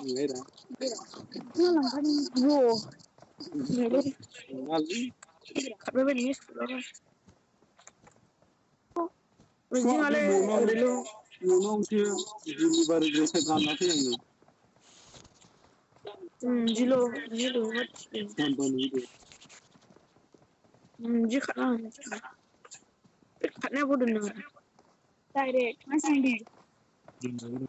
Mira. No, no, no. Vale. Bebelis, Orijinale Monom Monom ki Jimmy var Jesse anlatıyor mu? Hmm, Jilo, Jilo var. Ben ben iyi. Hmm, Jikana. Ne buldun? Direkt, nasıl değil? Bilmiyorum.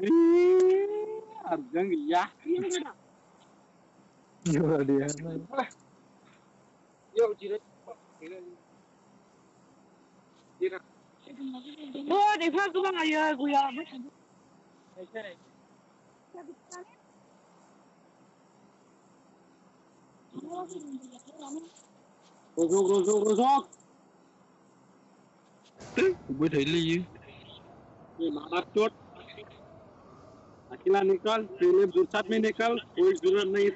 Abang yakin dah. Ya dia. Ya jira. Jira. Oh, dia faz uma aí, Guiá. É isso aí. Gozou, gozou, gozou. Ui, thấy ly. Để mà bắt tuốt. अकेला निकल पहले फुर्सत में निकल कोई ज़रूरत नहीं।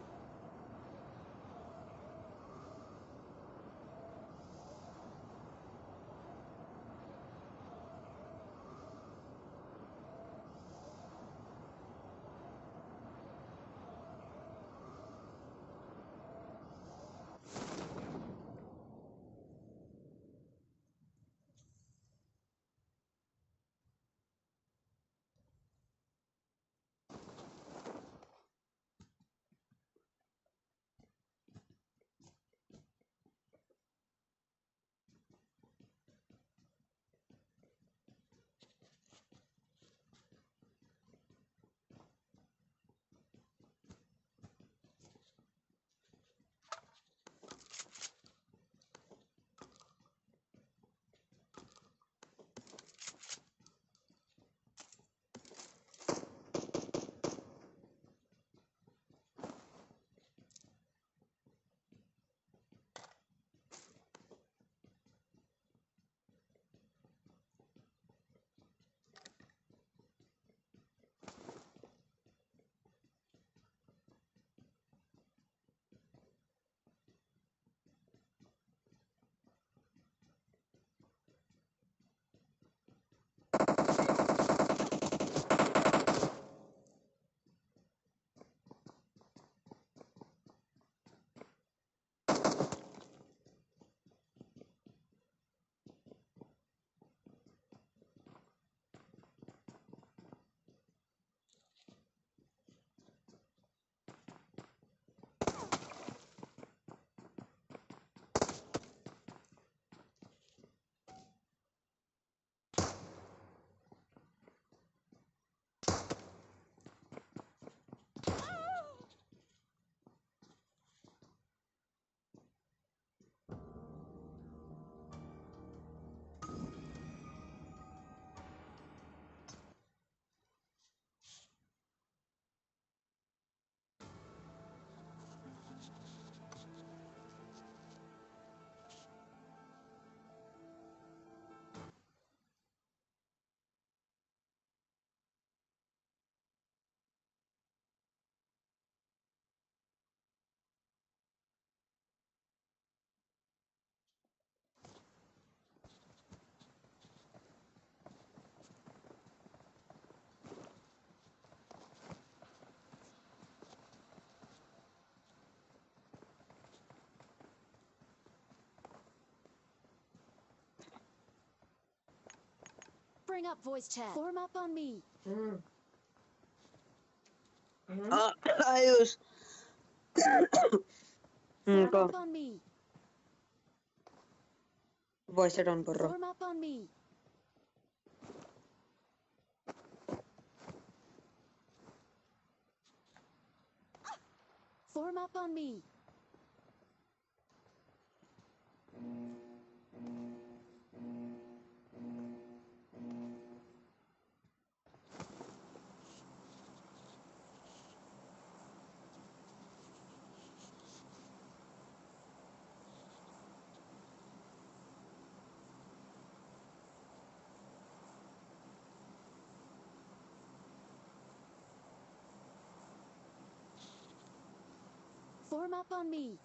offering up voice chat. Form up on me. Mm. Mm. Uh, I use. mm, Form up on me. Voice chat on burro. Form up on me. Form up on me. Form up on me.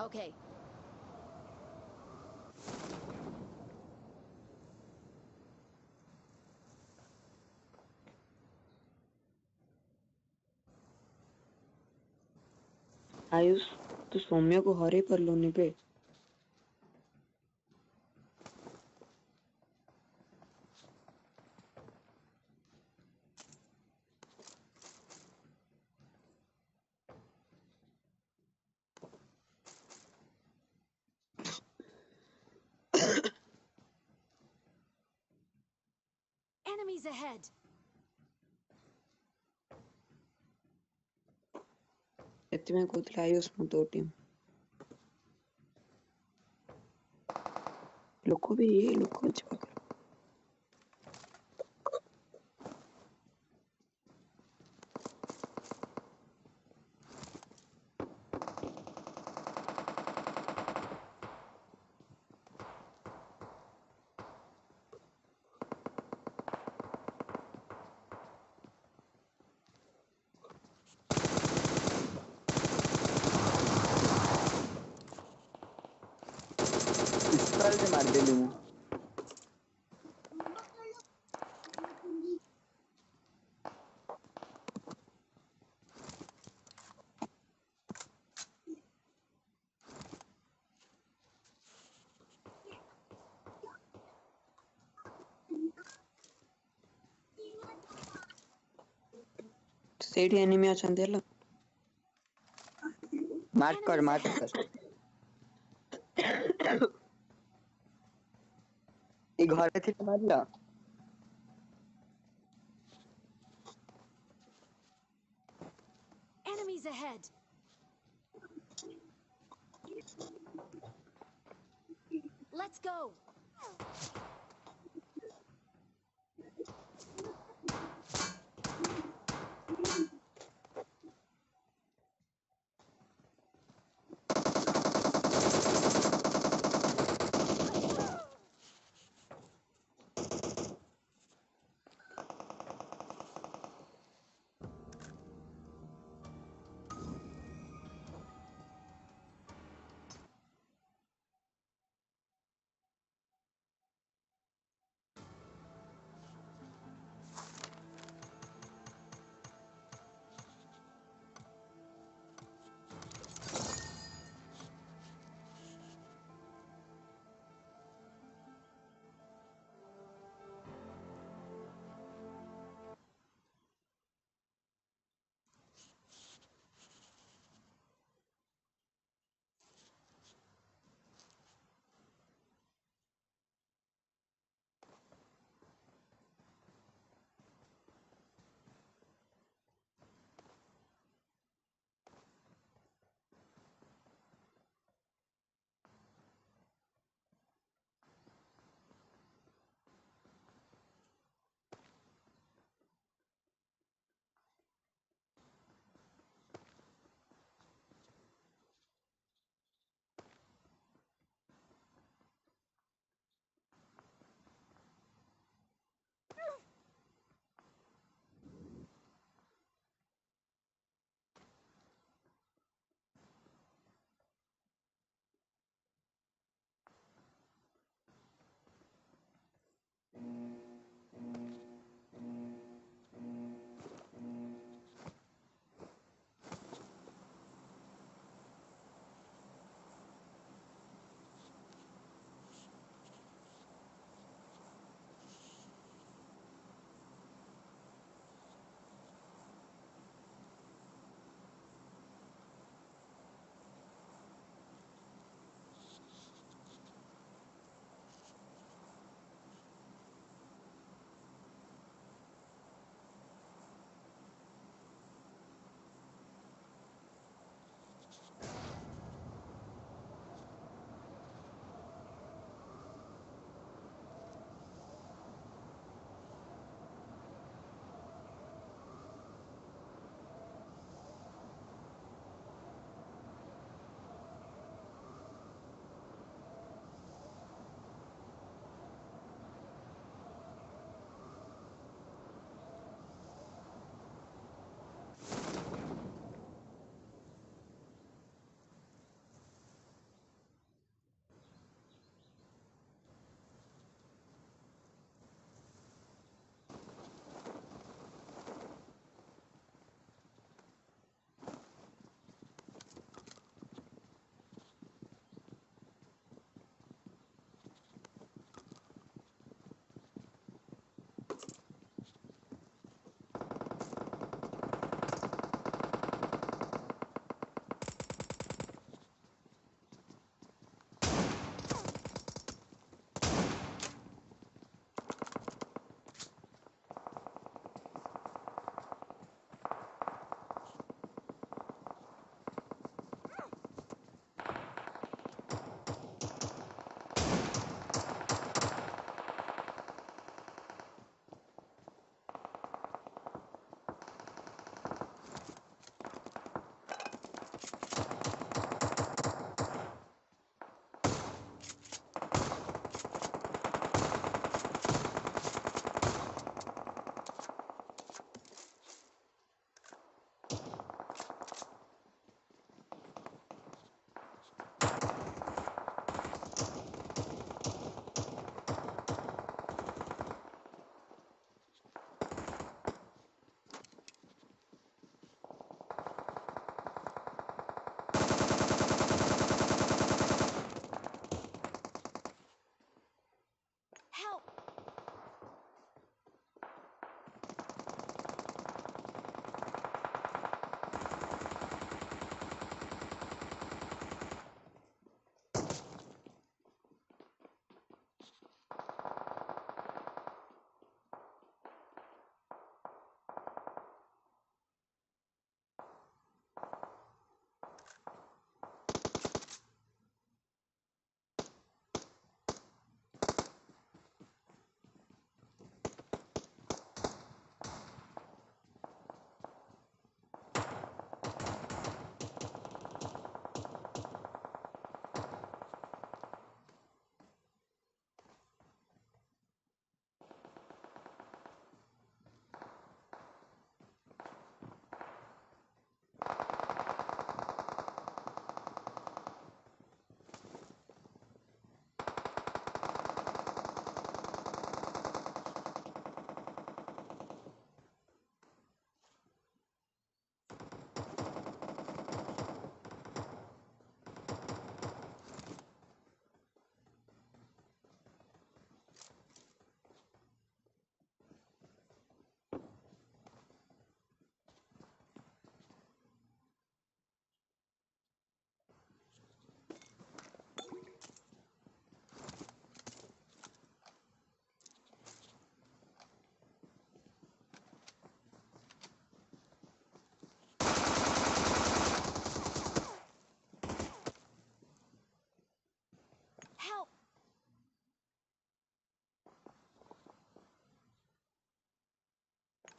Okay. Ayush तू सौम्य को हरे पर लोने पे bread. Septima este Cotlaios Mototium. Loco vi, loco chipacar. Teddy enemy ଅଛନ୍ତି ಇಲ್ಲ mark କର mark କର ಈ ଘରେ ತಿನ್ನ ಮಾಡ್ಲ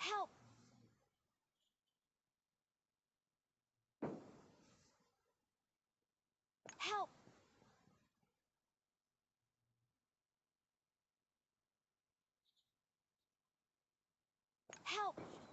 Help! Help! Help!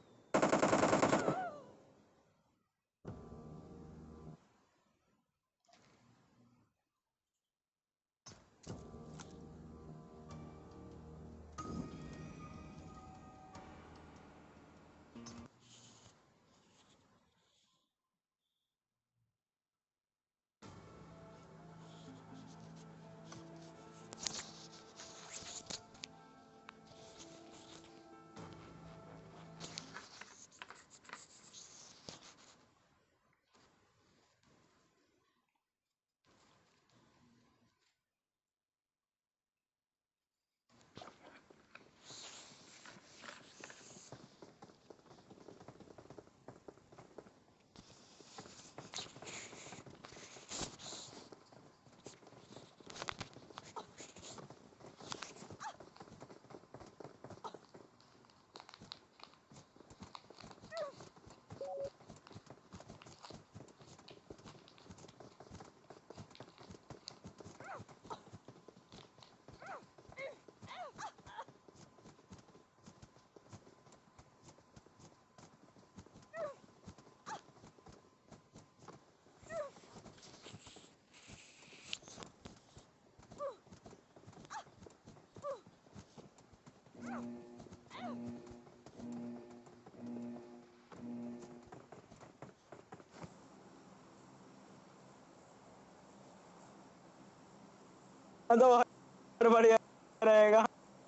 तो बढ़िया रहेगा।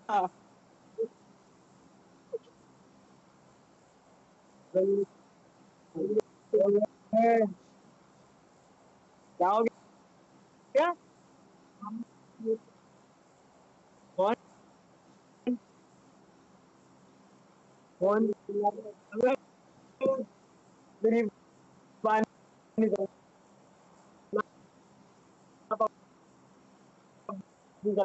क्या? हो गया कौन One dari bahan apa juga